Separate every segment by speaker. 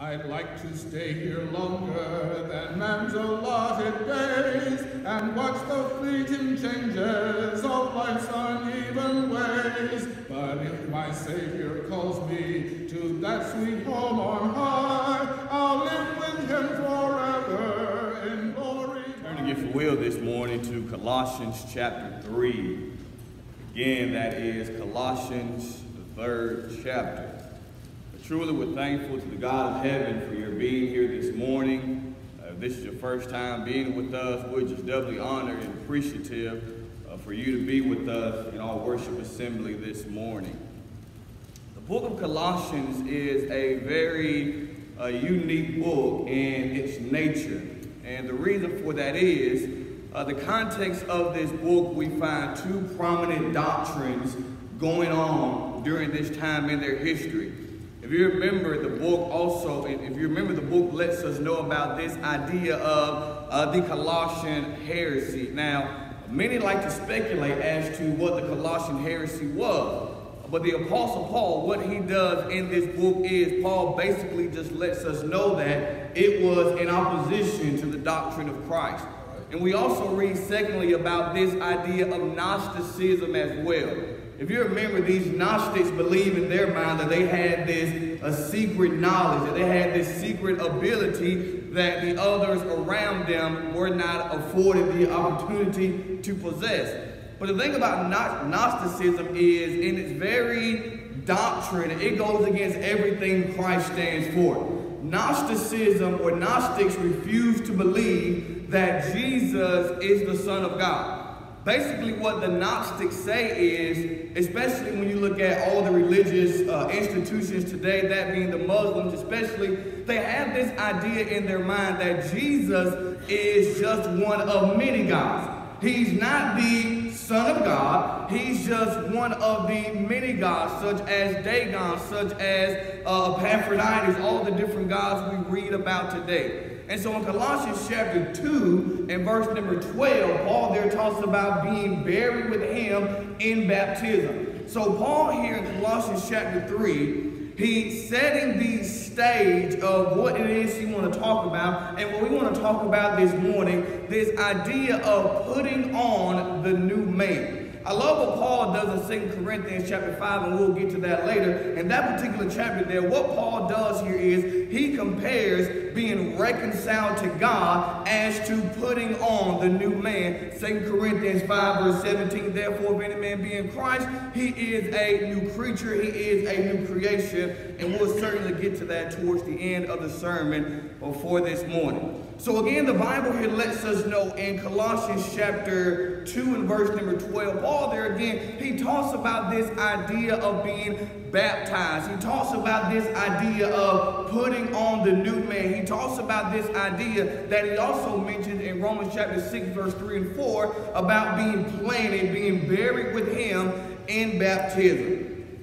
Speaker 1: I'd like to stay here longer than man's allotted days and watch the fleeting changes of life's uneven ways. But if my Savior calls me to that sweet home on high, I'll live with him forever in glory.
Speaker 2: Turn, if you will, this morning to Colossians chapter 3. Again, that is Colossians, the third chapter. Truly, we're thankful to the God of heaven for your being here this morning. Uh, if this is your first time being with us, we're just doubly honored and appreciative uh, for you to be with us in our worship assembly this morning. The book of Colossians is a very uh, unique book in its nature. And the reason for that is uh, the context of this book, we find two prominent doctrines going on during this time in their history. If you remember the book also, if you remember the book lets us know about this idea of uh, the Colossian heresy. Now, many like to speculate as to what the Colossian heresy was. But the Apostle Paul, what he does in this book is Paul basically just lets us know that it was in opposition to the doctrine of Christ. And we also read, secondly, about this idea of Gnosticism as well. If you remember, these Gnostics believed in their mind that they had this a secret knowledge, that they had this secret ability that the others around them were not afforded the opportunity to possess. But the thing about Gnosticism is, in its very doctrine, it goes against everything Christ stands for. Gnosticism or Gnostics refuse to believe that Jesus is the Son of God. Basically, what the Gnostics say is, especially when you look at all the religious uh, institutions today, that being the Muslims especially, they have this idea in their mind that Jesus is just one of many gods. He's not the Son of God. He's just one of the many gods, such as Dagon, such as uh, Epaphroditus, all the different gods we read about today. And so in Colossians chapter 2 and verse number 12, Paul there talks about being buried with him in baptism. So Paul here in Colossians chapter 3, he's setting the stage of what it is he want to talk about. And what we want to talk about this morning, this idea of putting on the new man. I love what Paul does in 2 Corinthians chapter 5, and we'll get to that later. In that particular chapter there, what Paul does here is he compares being reconciled to God as to putting on the new man. 2 Corinthians 5, verse 17, therefore, if any man be in Christ, he is a new creature, he is a new creation. And we'll certainly get to that towards the end of the sermon for this morning. So again, the Bible here lets us know in Colossians chapter 2 and verse number 12, Paul there again, he talks about this idea of being baptized. He talks about this idea of putting on the new man. He talks about this idea that he also mentioned in Romans chapter 6 verse 3 and 4 about being planted, being buried with him in baptism.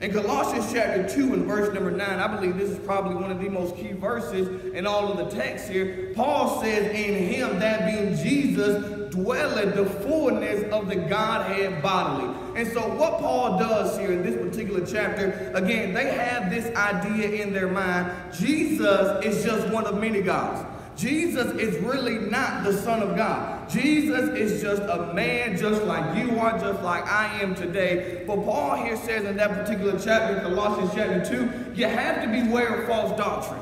Speaker 2: In Colossians chapter 2 and verse number 9, I believe this is probably one of the most key verses in all of the text here. Paul says, In him, that being Jesus, dwelleth the fullness of the Godhead bodily. And so what Paul does here in this particular chapter, again, they have this idea in their mind. Jesus is just one of many gods. Jesus is really not the Son of God. Jesus is just a man just like you are, just like I am today. But Paul here says in that particular chapter, Colossians chapter 2, you have to beware of false doctrine.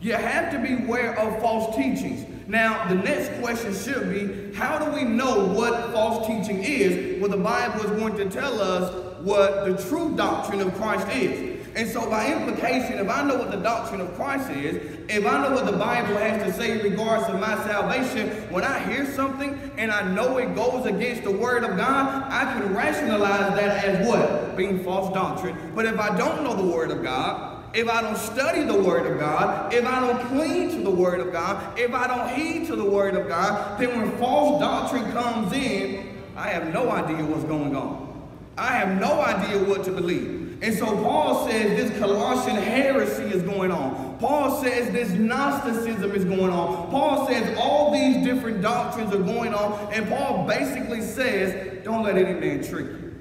Speaker 2: You have to beware of false teachings. Now, the next question should be, how do we know what false teaching is? Well, the Bible is going to tell us what the true doctrine of Christ is. And so by implication, if I know what the doctrine of Christ is, if I know what the Bible has to say in regards to my salvation, when I hear something and I know it goes against the word of God, I can rationalize that as what? Being false doctrine. But if I don't know the word of God, if I don't study the Word of God, if I don't cling to the Word of God, if I don't heed to the Word of God, then when false doctrine comes in, I have no idea what's going on. I have no idea what to believe. And so Paul says this Colossian heresy is going on. Paul says this Gnosticism is going on. Paul says all these different doctrines are going on. And Paul basically says, don't let any man trick you.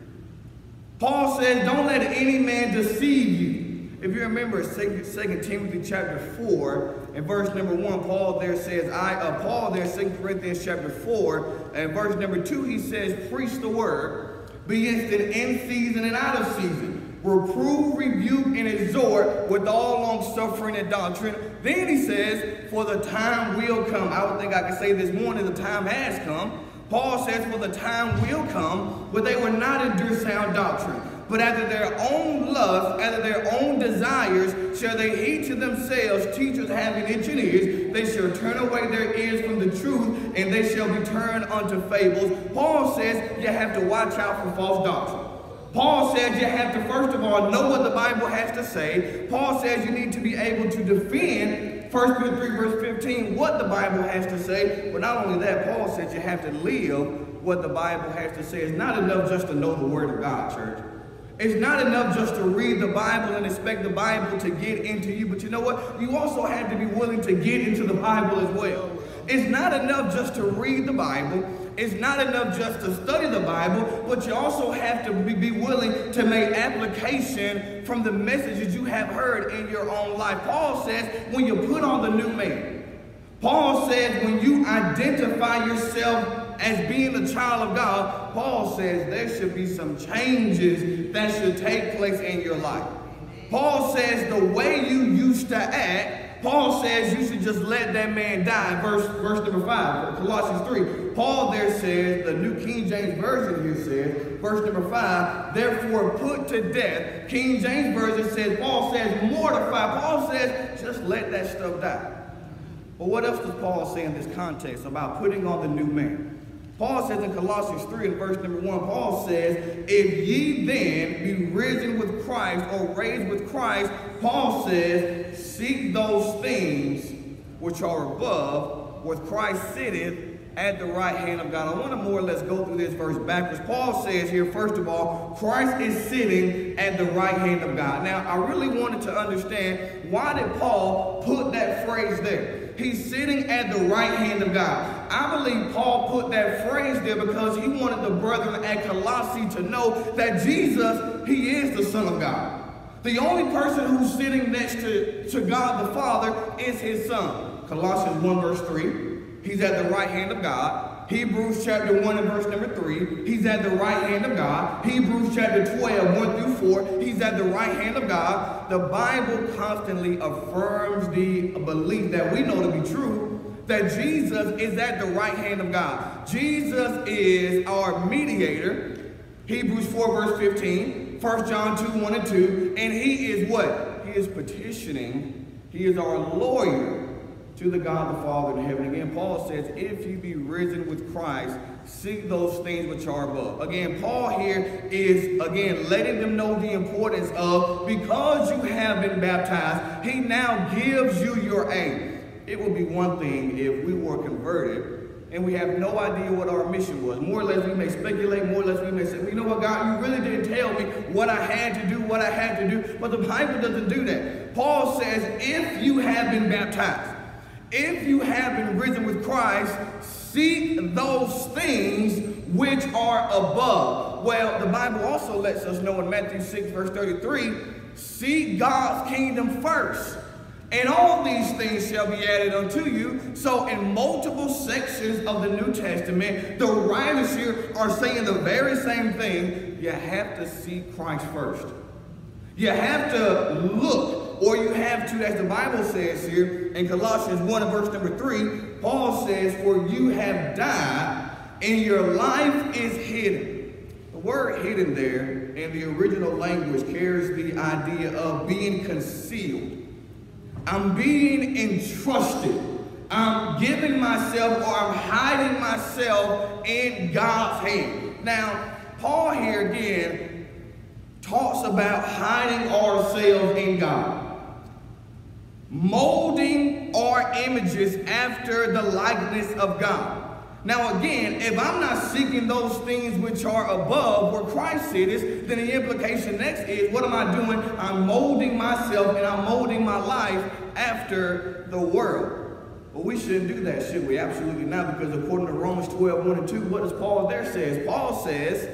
Speaker 2: Paul says, don't let any man deceive you. If you remember 2 Timothy chapter 4 and verse number 1, Paul there says, I uh, Paul there, 2 Corinthians chapter 4, and verse number 2, he says, Preach the word, be instant in season and out of season. Reprove, rebuke, and exhort with all long suffering and doctrine. Then he says, For the time will come. I don't think I could say this morning, the time has come. Paul says, For the time will come where they will not endure sound doctrine but after their own lust, after their own desires, shall they heed to themselves teachers having itching ears. They shall turn away their ears from the truth, and they shall be turned unto fables. Paul says you have to watch out for false doctrine. Paul says you have to, first of all, know what the Bible has to say. Paul says you need to be able to defend 1 Peter 3, verse 15, what the Bible has to say. But not only that, Paul says you have to live what the Bible has to say. It's not enough just to know the Word of God, church. It's not enough just to read the Bible and expect the Bible to get into you, but you know what? You also have to be willing to get into the Bible as well. It's not enough just to read the Bible. It's not enough just to study the Bible, but you also have to be willing to make application from the messages you have heard in your own life. Paul says, when you put on the new man, Paul says, when you identify yourself as being a child of God, Paul says there should be some changes that should take place in your life. Paul says the way you used to act, Paul says you should just let that man die. Verse, verse number 5, Colossians 3. Paul there says, the New King James Version here says, verse number 5, therefore put to death. King James Version says, Paul says, mortify. Paul says, just let that stuff die. But what else does Paul say in this context about putting on the new man? Paul says in Colossians 3 and verse number 1, Paul says, If ye then be risen with Christ or raised with Christ, Paul says, Seek those things which are above, where Christ sitteth at the right hand of God. I want to more or less go through this verse backwards. Paul says here, first of all, Christ is sitting at the right hand of God. Now, I really wanted to understand why did Paul put that phrase there? He's sitting at the right hand of God. I believe Paul put that phrase there because he wanted the brethren at Colossae to know that Jesus, he is the Son of God. The only person who's sitting next to, to God the Father is his Son. Colossians 1 verse 3. He's at the right hand of God. Hebrews chapter 1 and verse number 3, he's at the right hand of God. Hebrews chapter 12, 1 through 4, he's at the right hand of God. The Bible constantly affirms the belief that we know to be true that Jesus is at the right hand of God. Jesus is our mediator. Hebrews 4 verse 15, 1 John 2, 1 and 2, and he is what? He is petitioning. He is our lawyer to the God the Father in heaven. Again, Paul says, if you be risen with Christ, seek those things which are above. Again, Paul here is, again, letting them know the importance of, because you have been baptized, he now gives you your aim. It would be one thing if we were converted and we have no idea what our mission was. More or less, we may speculate. More or less, we may say, you know what, God, you really didn't tell me what I had to do, what I had to do. But the Bible doesn't do that. Paul says, if you have been baptized, if you have been risen with Christ, seek those things which are above. Well, the Bible also lets us know in Matthew 6, verse 33, seek God's kingdom first. And all these things shall be added unto you. So in multiple sections of the New Testament, the writers here are saying the very same thing. You have to see Christ first. You have to look or you have to, as the Bible says here in Colossians 1 and verse number 3, Paul says, For you have died, and your life is hidden. The word hidden there in the original language carries the idea of being concealed. I'm being entrusted. I'm giving myself or I'm hiding myself in God's hand. Now, Paul here again talks about hiding ourselves in God molding our images after the likeness of God. Now again, if I'm not seeking those things which are above where Christ is, then the implication next is, what am I doing? I'm molding myself and I'm molding my life after the world. But we shouldn't do that, should we? Absolutely not, because according to Romans 12, 1 and 2, what does Paul there says? Paul says,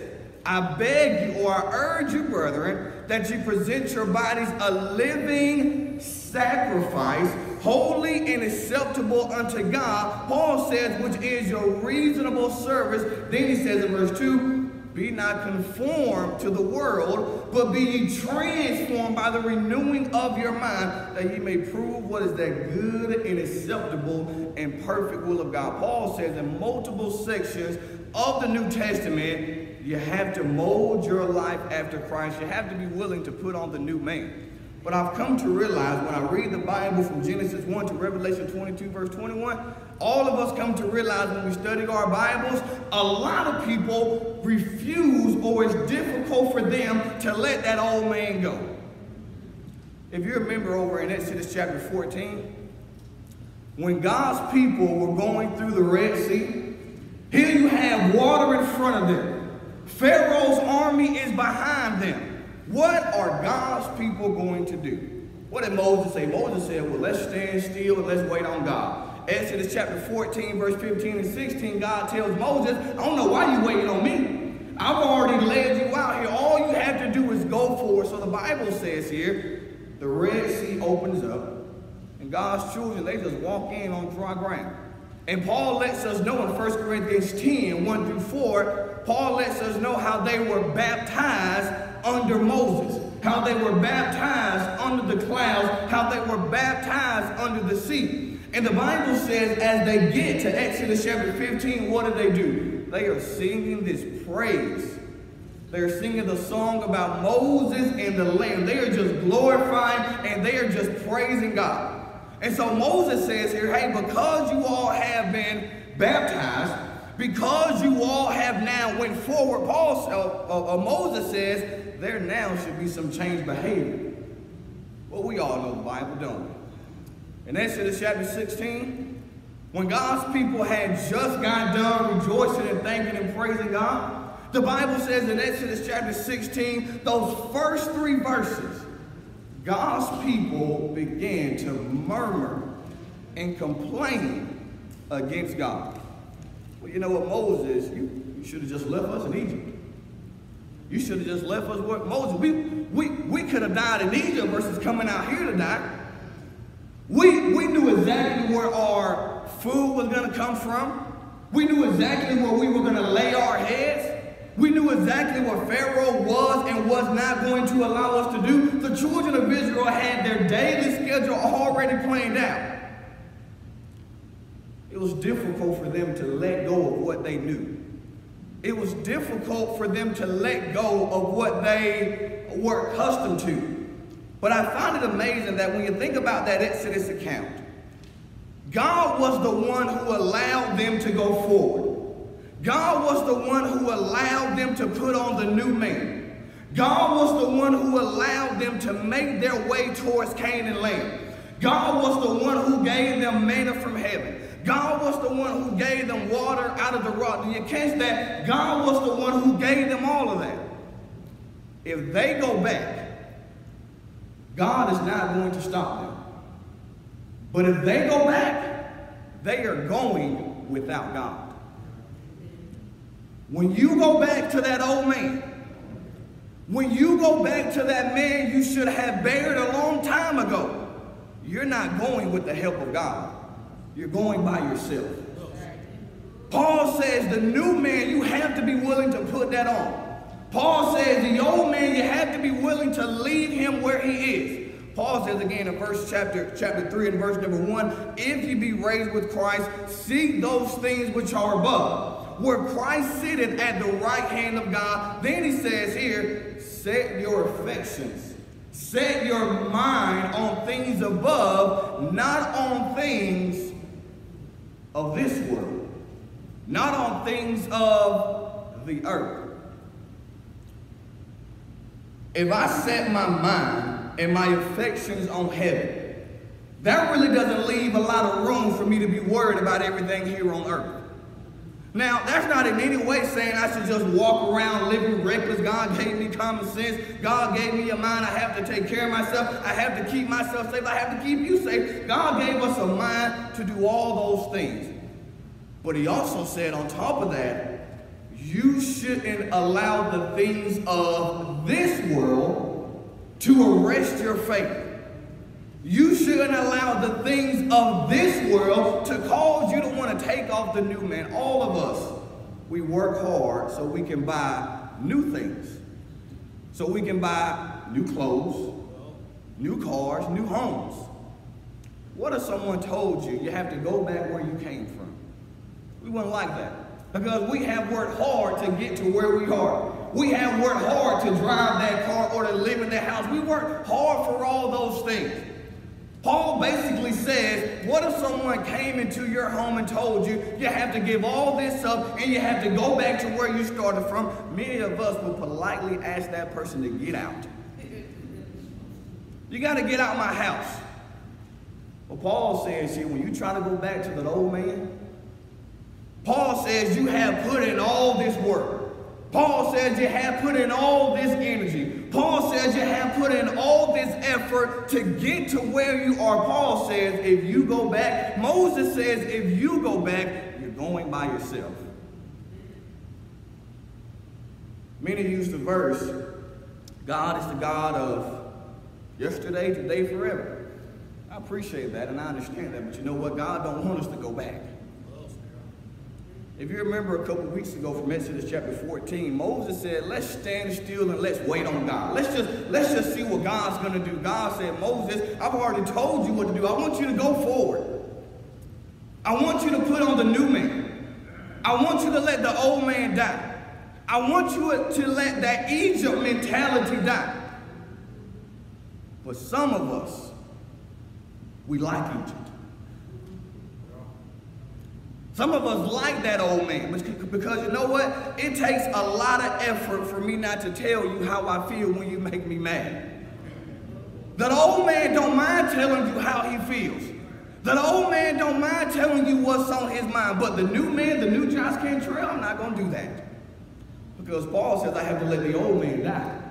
Speaker 2: I beg you, or I urge you, brethren, that you present your bodies a living sacrifice, holy and acceptable unto God. Paul says, which is your reasonable service. Then he says in verse 2, be not conformed to the world, but be ye transformed by the renewing of your mind, that ye may prove what is that good and acceptable and perfect will of God. Paul says in multiple sections of the New Testament, you have to mold your life after Christ. You have to be willing to put on the new man. But I've come to realize when I read the Bible from Genesis 1 to Revelation 22, verse 21, all of us come to realize when we study our Bibles, a lot of people refuse or it's difficult for them to let that old man go. If you remember over in Exodus chapter 14, when God's people were going through the Red Sea, here you have water in front of them. Pharaoh's army is behind them. What are God's people going to do? What did Moses say? Moses said, well, let's stand still and let's wait on God. Exodus chapter 14, verse 15 and 16, God tells Moses, I don't know why you're waiting on me. I've already led you out here. All you have to do is go for it. So the Bible says here, the Red Sea opens up, and God's children, they just walk in on dry ground. And Paul lets us know in 1 Corinthians 10, 1 through 4, Paul lets us know how they were baptized under Moses, how they were baptized under the clouds, how they were baptized under the sea. And the Bible says as they get to Exodus chapter 15, what do they do? They are singing this praise. They're singing the song about Moses and the Lamb. They are just glorifying and they are just praising God. And so Moses says here, hey, because you all have been baptized, because you all have now went forward, Paul, uh, uh, uh, Moses says, there now should be some changed behavior. Well, we all know the Bible, don't we? In Exodus chapter 16, when God's people had just got done rejoicing and thanking and praising God, the Bible says in Exodus chapter 16, those first three verses, God's people began to murmur and complain against God. Well, you know what, Moses, you, you should have just left us in Egypt. You should have just left us with Moses. We, we, we could have died in Egypt versus coming out here to die. We, we knew exactly where our food was going to come from. We knew exactly where we were going to lay our heads. We knew exactly what Pharaoh was and was not going to allow us to do. The children of Israel had their daily schedule already planned out. Was difficult for them to let go of what they knew it was difficult for them to let go of what they were accustomed to. But I find it amazing that when you think about that Exodus account, God was the one who allowed them to go forward. God was the one who allowed them to put on the new man. God was the one who allowed them to make their way towards Canaan land. God was the one who gave them manna from heaven. God was the one who gave them water out of the rock. Do you catch that? God was the one who gave them all of that. If they go back, God is not going to stop them. But if they go back, they are going without God. When you go back to that old man, when you go back to that man you should have buried a long time ago, you're not going with the help of God. You're going by yourself. Paul says the new man, you have to be willing to put that on. Paul says the old man, you have to be willing to leave him where he is. Paul says again in verse chapter chapter 3 and verse number 1, if you be raised with Christ, seek those things which are above, where Christ sitteth at the right hand of God. Then he says here, set your affections, set your mind on things above, not on things of this world, not on things of the earth. If I set my mind and my affections on heaven, that really doesn't leave a lot of room for me to be worried about everything here on earth. Now, that's not in any way saying I should just walk around living reckless. God gave me common sense. God gave me a mind. I have to take care of myself. I have to keep myself safe. I have to keep you safe. God gave us a mind to do all those things. But he also said on top of that, you shouldn't allow the things of this world to arrest your faith. You shouldn't allow the things of this world to cause you to want to take off the new man. All of us, we work hard so we can buy new things. So we can buy new clothes, new cars, new homes. What if someone told you you have to go back where you came from? We wouldn't like that. Because we have worked hard to get to where we are. We have worked hard to drive that car or to live in that house. We worked hard for all those things. Paul basically says, what if someone came into your home and told you you have to give all this up and you have to go back to where you started from? Many of us will politely ask that person to get out. You got to get out my house. Well, Paul says here, when you try to go back to that old man, Paul says you have put in all this work. Paul says you have put in all this energy. Paul says you have put in all this effort to get to where you are. Paul says if you go back, Moses says if you go back, you're going by yourself. Many use the verse, God is the God of yesterday, today, forever. I appreciate that and I understand that, but you know what? God don't want us to go back. If you remember a couple weeks ago from Exodus chapter 14, Moses said, let's stand still and let's wait on God. Let's just, let's just see what God's going to do. God said, Moses, I've already told you what to do. I want you to go forward. I want you to put on the new man. I want you to let the old man die. I want you to let that Egypt mentality die. But some of us, we like Egypt. Some of us like that old man because you know what? It takes a lot of effort for me not to tell you how I feel when you make me mad. That old man don't mind telling you how he feels. That old man don't mind telling you what's on his mind. But the new man, the new Josh Cantrell, I'm not going to do that. Because Paul says I have to let the old man die.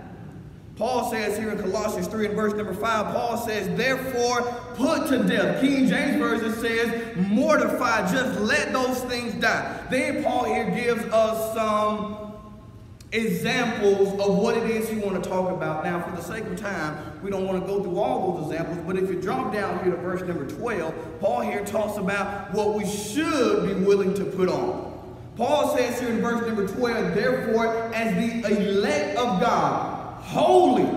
Speaker 2: Paul says here in Colossians 3 and verse number 5, Paul says, therefore put to death. King James Version says, mortify, just let those things die. Then Paul here gives us some examples of what it is he want to talk about. Now, for the sake of time, we don't want to go through all those examples, but if you drop down here to verse number 12, Paul here talks about what we should be willing to put on. Paul says here in verse number 12, therefore, as the elect of God, holy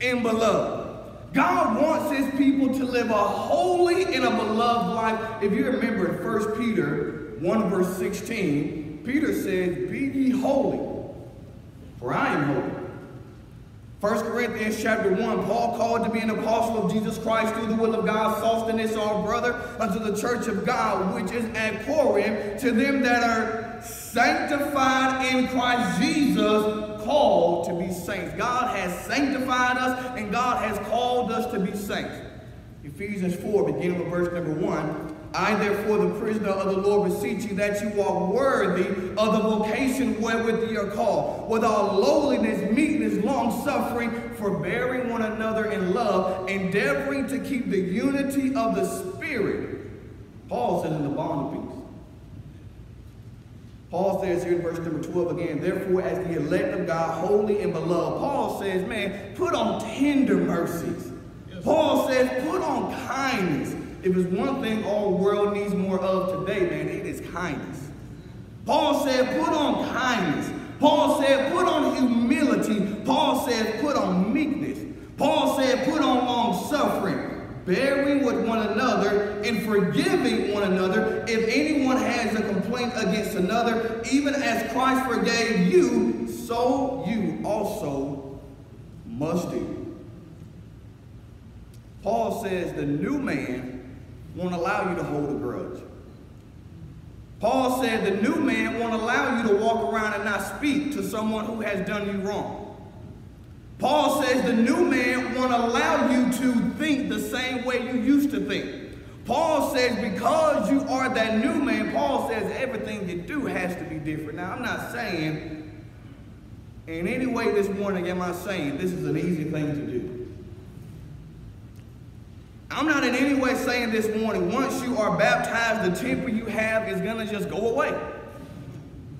Speaker 2: and beloved. God wants his people to live a holy and a beloved life. If you remember in 1 Peter 1 verse 16, Peter says, Be ye holy, for I am holy. 1 Corinthians chapter 1, Paul called to be an apostle of Jesus Christ through the will of God, Sosthenes, our brother, unto the church of God, which is at Corinth, to them that are sanctified in Christ Jesus, called to be saints. God has sanctified us and God has called us to be saints. Ephesians 4, beginning with verse number 1. I, therefore, the prisoner of the Lord, beseech you that you walk worthy of the vocation wherewith ye are called, with all lowliness, meekness, long suffering, forbearing one another in love, endeavoring to keep the unity of the Spirit. Paul says in the bond of peace. Paul says here in verse number 12 again, therefore, as the elect of God, holy and beloved, Paul says, man, put on tender mercies. Yes. Paul says, put on kindness. If it's one thing all world needs more of today, man, it is kindness. Paul said, put on kindness. Paul said, put on humility. Paul said, put on meekness. Paul said, put on long suffering bearing with one another and forgiving one another if anyone has a complaint against another, even as Christ forgave you, so you also must do. Paul says the new man won't allow you to hold a grudge. Paul said the new man won't allow you to walk around and not speak to someone who has done you wrong. Paul says the new man won't allow you to think the same way you used to think. Paul says because you are that new man, Paul says everything you do has to be different. Now, I'm not saying in any way this morning am I saying this is an easy thing to do. I'm not in any way saying this morning once you are baptized, the temper you have is going to just go away.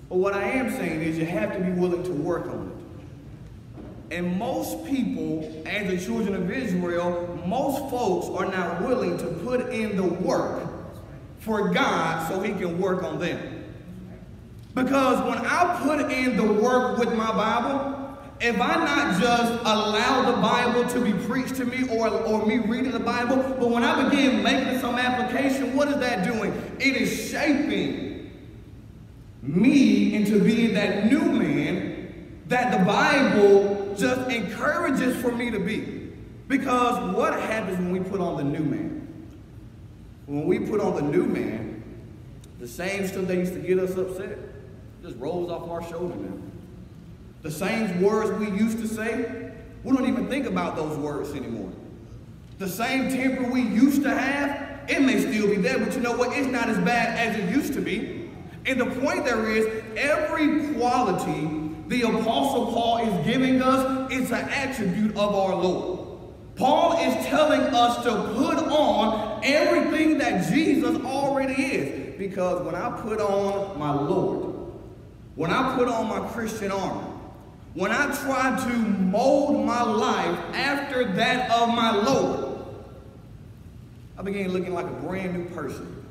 Speaker 2: But what I am saying is you have to be willing to work on it. And most people, as the children of Israel, most folks are not willing to put in the work for God so he can work on them. Because when I put in the work with my Bible, if I not just allow the Bible to be preached to me or, or me reading the Bible, but when I begin making some application, what is that doing? It is shaping me into being that new man that the Bible just encourages for me to be. Because what happens when we put on the new man? When we put on the new man, the same stuff that used to get us upset just rolls off our shoulder now. The same words we used to say, we don't even think about those words anymore. The same temper we used to have, it may still be there, but you know what? It's not as bad as it used to be. And the point there is, every quality the Apostle Paul is giving us is an attribute of our Lord. Paul is telling us to put on everything that Jesus already is. Because when I put on my Lord, when I put on my Christian armor, when I try to mold my life after that of my Lord, I began looking like a brand new person.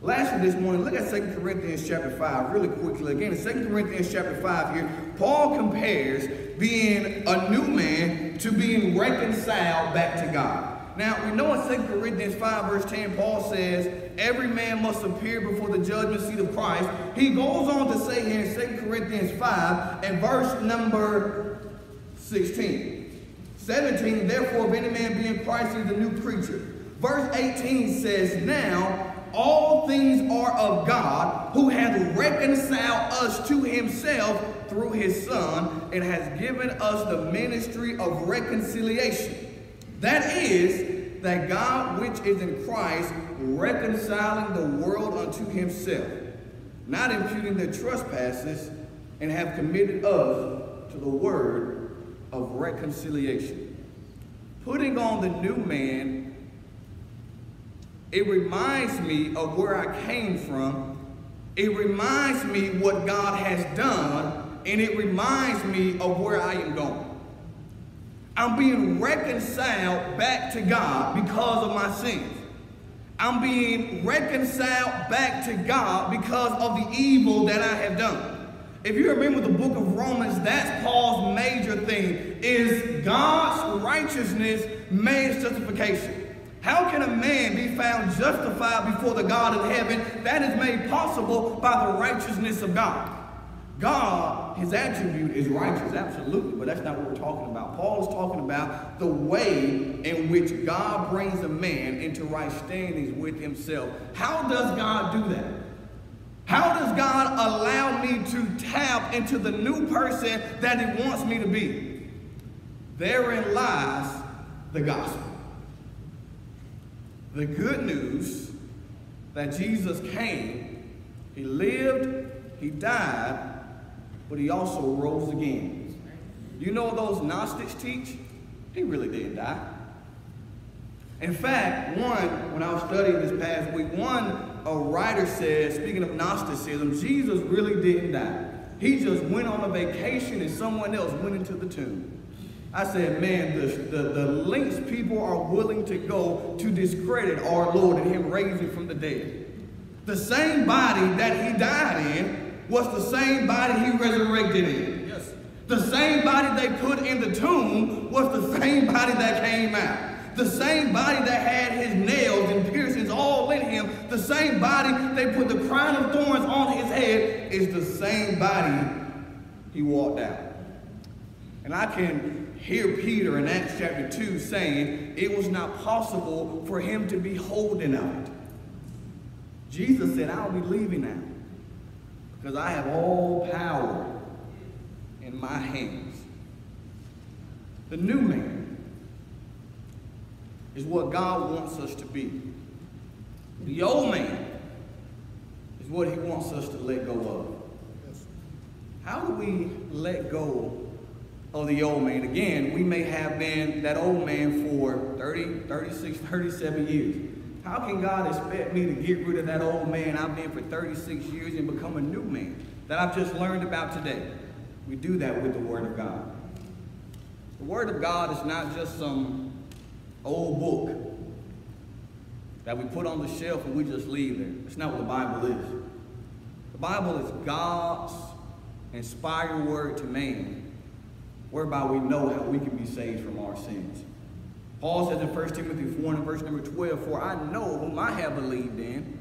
Speaker 2: Lastly this morning, look at 2 Corinthians chapter 5 really quickly. Again, in 2 Corinthians chapter 5 here, Paul compares being a new man to being reconciled back to God. Now, we know in 2 Corinthians 5, verse 10, Paul says, Every man must appear before the judgment seat of Christ. He goes on to say here in 2 Corinthians 5 and verse number 16. 17, therefore, if any man be in Christ, he is a new creature. Verse 18 says, Now all things are of God, who hath reconciled us to himself through his Son, and has given us the ministry of reconciliation. That is, that God which is in Christ reconciling the world unto himself, not imputing their trespasses, and have committed us to the word of reconciliation. Putting on the new man, it reminds me of where I came from. It reminds me what God has done, and it reminds me of where I am going. I'm being reconciled back to God because of my sins. I'm being reconciled back to God because of the evil that I have done. If you remember the book of Romans, that's Paul's major thing, is God's righteousness man's justification. How can a man be found justified before the God of heaven? That is made possible by the righteousness of God. God, his attribute is righteous, absolutely, but that's not what we're talking about. Paul is talking about the way in which God brings a man into right standings with himself. How does God do that? How does God allow me to tap into the new person that he wants me to be? Therein lies the gospel. The good news that Jesus came, he lived, he died, but he also rose again. You know those Gnostics teach? He really didn't die. In fact, one, when I was studying this past week, one a writer said, speaking of Gnosticism, Jesus really didn't die. He just went on a vacation and someone else went into the tomb. I said, man, the, the, the lengths people are willing to go to discredit our Lord and him raising from the dead. The same body that he died in was the same body he resurrected in. Yes. The same body they put in the tomb was the same body that came out. The same body that had his nails and piercings all in him, the same body they put the crown of thorns on his head, is the same body he walked out. And I can hear Peter in Acts chapter 2 saying it was not possible for him to be holding of it. Jesus said, I'll be leaving now because I have all power in my hands. The new man is what God wants us to be. The old man is what he wants us to let go of. How do we let go of the old man? Again, we may have been that old man for 30, 36, 37 years. How can God expect me to get rid of that old man I've been for 36 years and become a new man that I've just learned about today? We do that with the Word of God. The Word of God is not just some old book that we put on the shelf and we just leave there. It's not what the Bible is. The Bible is God's inspired word to man, whereby we know how we can be saved from our sins. Paul says in 1 Timothy 4 and verse number 12, For I know whom I have believed in,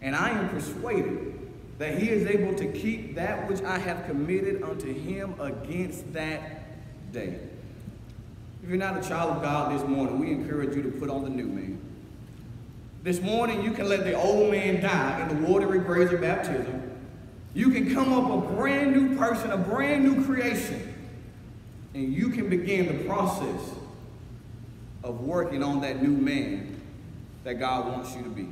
Speaker 2: and I am persuaded that he is able to keep that which I have committed unto him against that day. If you're not a child of God this morning, we encourage you to put on the new man. This morning, you can let the old man die in the watery graves of baptism. You can come up a brand new person, a brand new creation, and you can begin the process of working on that new man that God wants you to be.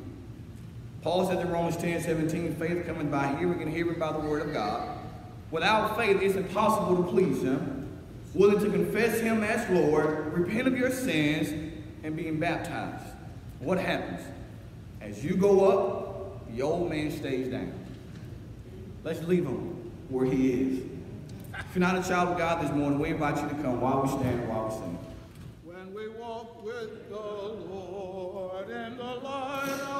Speaker 2: Paul says in Romans 10 17, faith coming by hearing and hearing by the word of God. Without faith, it's impossible to please him. Willing to confess him as Lord, repent of your sins, and being baptized. What happens? As you go up, the old man stays down. Let's leave him where he is. If you're not a child of God this morning, we invite you to come while we stand and while we sing.
Speaker 1: When we walk with the Lord in the light